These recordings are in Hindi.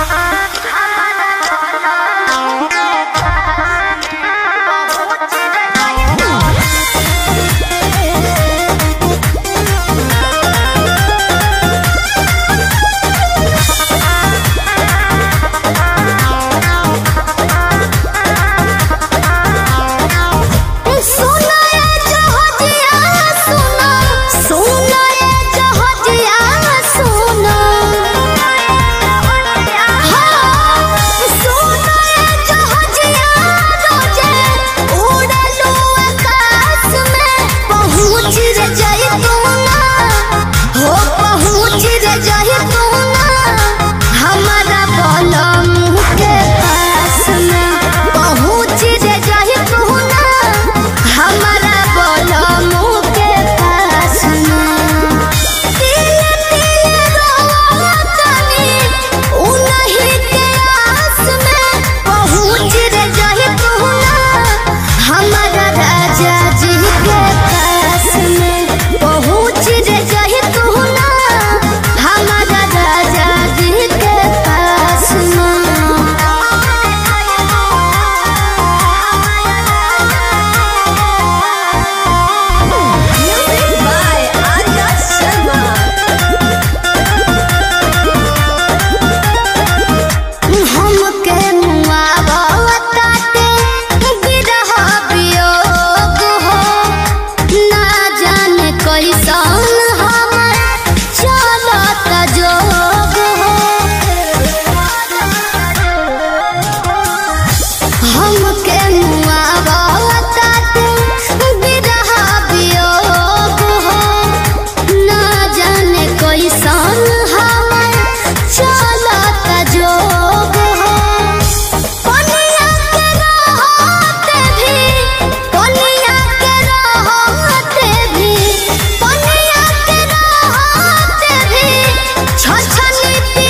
Ha ha ha! Thank.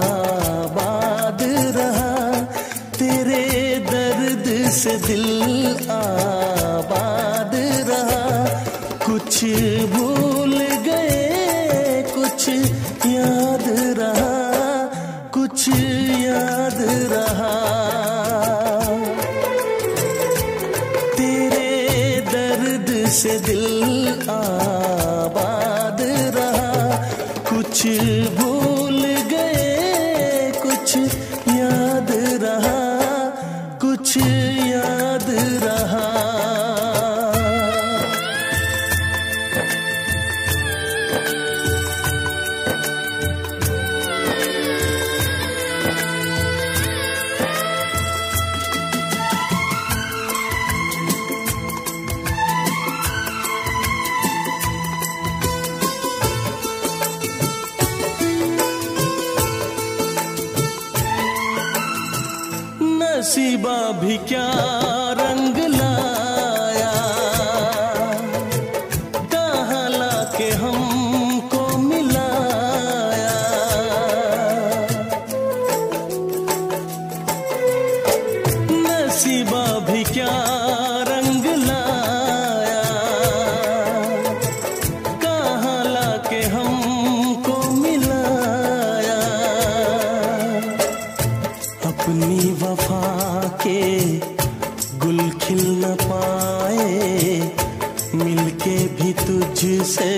से दिल आबाद रहा? कुछ भूल गए, कुछ याद रहा, कुछ याद रहा। तेरे दर्द से दिल आबाद रहा। कुछ भूल गए, कुछ नसीबा भी क्या के गुल खिल न पाए मिलके भी तुझसे